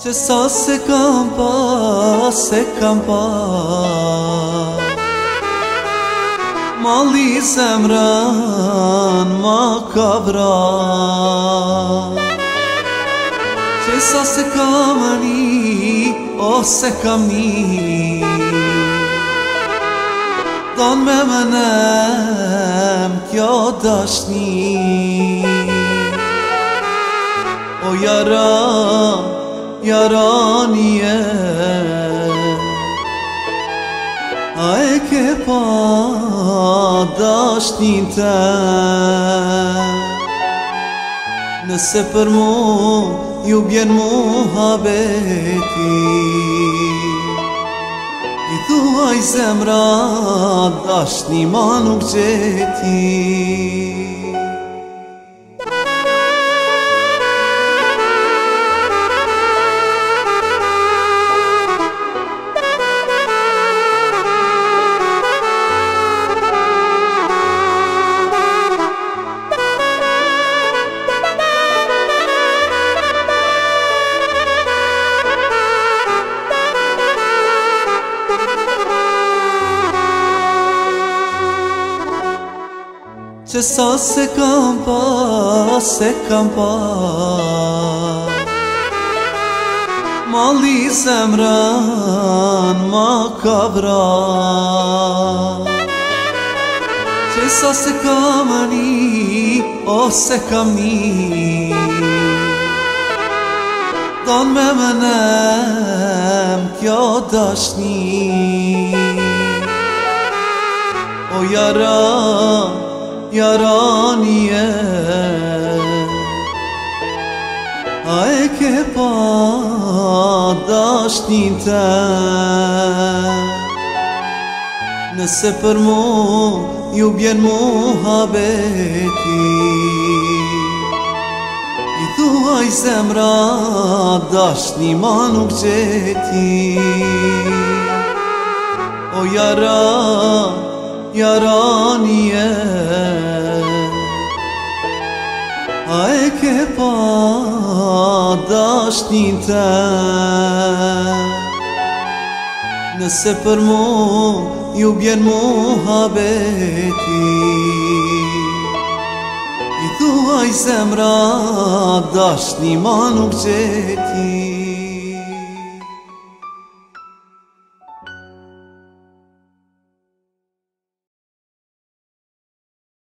Se sa se kampa, se kampa Mali zemran, makabran Se sa se kamani, o se kamni Dan me menem, kjo dashni O jara jaranje A e ke pa dashtin të Nëse për mu ju bjen mu habeti I thuaj zemra dashtin ma nuk gjeti Se sa se campa, se campa Mali zemran makabra Se sa se kamani, o se kamni Dan me menem kjo dashni O jara jaranie A e ke pa dashtin te Nëse për mu ju bjen mu habeti I thua i zemra dashni ma nuk gjeti O jaranie jaranje A e ke pa dashtin të Nëse për mu ju bjen mu habeti I thuaj zemra dashtin ma nuk gjeti